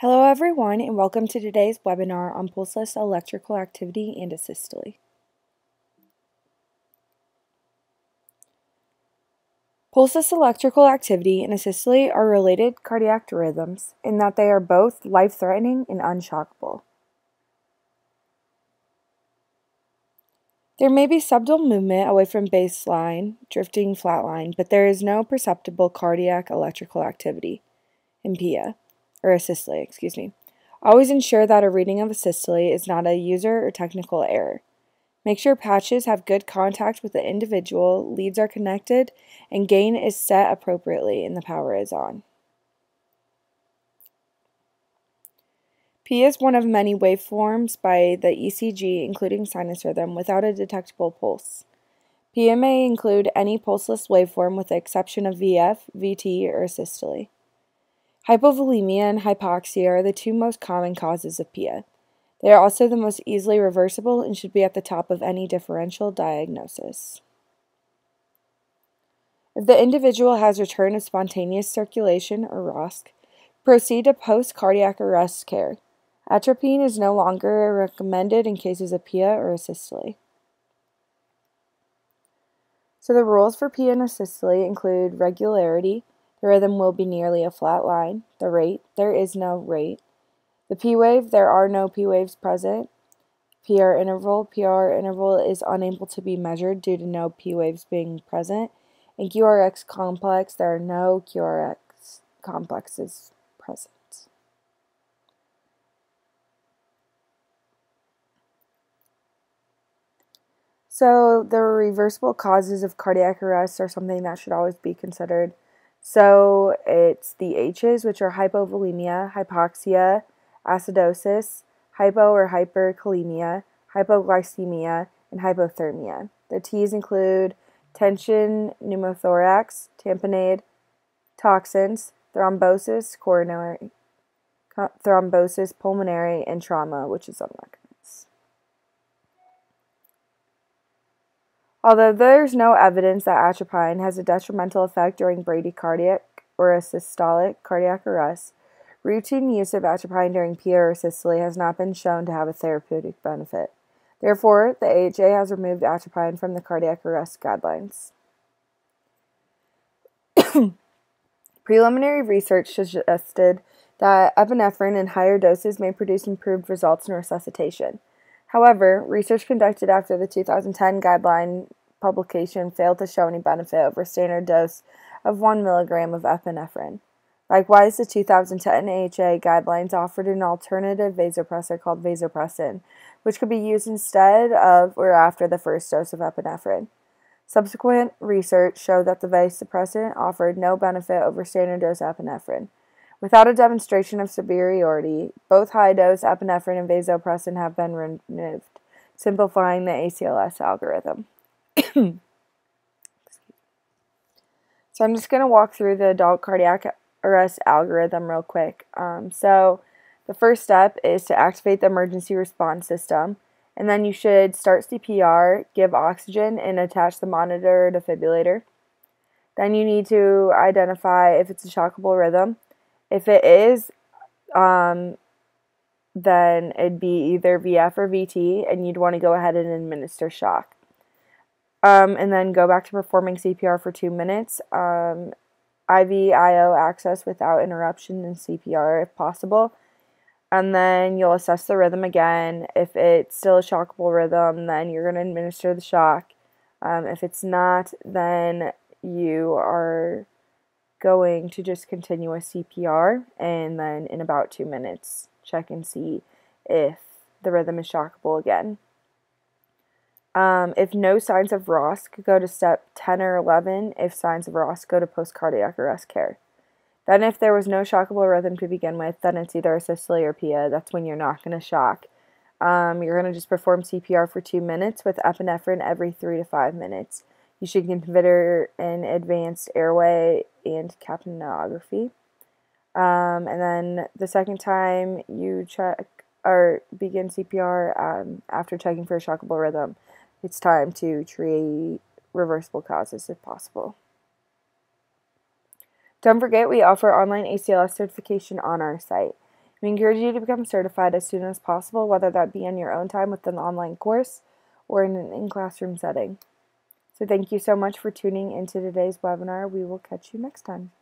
Hello everyone and welcome to today's webinar on pulseless electrical activity and asystole. Pulseless electrical activity and asystole are related cardiac rhythms in that they are both life-threatening and unshockable. There may be subdural movement away from baseline, drifting flatline, but there is no perceptible cardiac electrical activity in PEA or asystole, excuse me. Always ensure that a reading of asystole is not a user or technical error. Make sure patches have good contact with the individual, leads are connected, and gain is set appropriately and the power is on. PEA is one of many waveforms by the ECG, including sinus rhythm, without a detectable pulse. PEA may include any pulseless waveform with the exception of VF, VT, or asystole. Hypovolemia and hypoxia are the two most common causes of PEA. They are also the most easily reversible and should be at the top of any differential diagnosis. If the individual has return of spontaneous circulation, or ROSC, proceed to post-cardiac arrest care. Atropine is no longer recommended in cases of PEA or asystole. So the rules for PEA and asystole include regularity, the rhythm will be nearly a flat line. The rate, there is no rate. The P wave, there are no P waves present. PR interval, PR interval is unable to be measured due to no P waves being present. In QRS complex, there are no QRS complexes present. So the reversible causes of cardiac arrest are something that should always be considered. So it's the H's, which are hypovolemia, hypoxia, acidosis, hypo or hyperkalemia, hypoglycemia, and hypothermia. The T's include tension, pneumothorax, tamponade, toxins, thrombosis, coronary, thrombosis, pulmonary, and trauma, which is unrecognized. Although there is no evidence that atropine has a detrimental effect during bradycardic or asystolic cardiac arrest, routine use of atropine during PEA or systole has not been shown to have a therapeutic benefit. Therefore, the AHA has removed atropine from the cardiac arrest guidelines. Preliminary research suggested that epinephrine in higher doses may produce improved results in resuscitation. However, research conducted after the 2010 guideline publication failed to show any benefit over standard dose of 1 milligram of epinephrine. Likewise, the 2010 AHA guidelines offered an alternative vasopressor called vasopressin, which could be used instead of or after the first dose of epinephrine. Subsequent research showed that the vasopressin offered no benefit over standard dose epinephrine. Without a demonstration of superiority, both high dose epinephrine and vasopressin have been removed, simplifying the ACLS algorithm. so I'm just going to walk through the adult cardiac arrest algorithm real quick. Um, so the first step is to activate the emergency response system. And then you should start CPR, give oxygen, and attach the monitor defibrillator. Then you need to identify if it's a shockable rhythm. If it is, um, then it'd be either VF or VT, and you'd want to go ahead and administer shock. Um, and then go back to performing CPR for two minutes. Um, IV IO access without interruption and CPR if possible. And then you'll assess the rhythm again. If it's still a shockable rhythm, then you're going to administer the shock. Um, if it's not, then you are going to just continue a CPR and then in about two minutes check and see if the rhythm is shockable again. Um, if no signs of ROSC, go to step 10 or 11. If signs of ROSC, go to post cardiac arrest care. Then, if there was no shockable rhythm to begin with, then it's either asystole or PEA. That's when you're not going to shock. Um, you're going to just perform CPR for two minutes with epinephrine every three to five minutes. You should consider an advanced airway and capnography. Um, and then the second time you check or begin CPR um, after checking for a shockable rhythm, it's time to treat reversible causes if possible. Don't forget, we offer online ACLS certification on our site. We encourage you to become certified as soon as possible, whether that be on your own time with an online course or in an in classroom setting. So, thank you so much for tuning into today's webinar. We will catch you next time.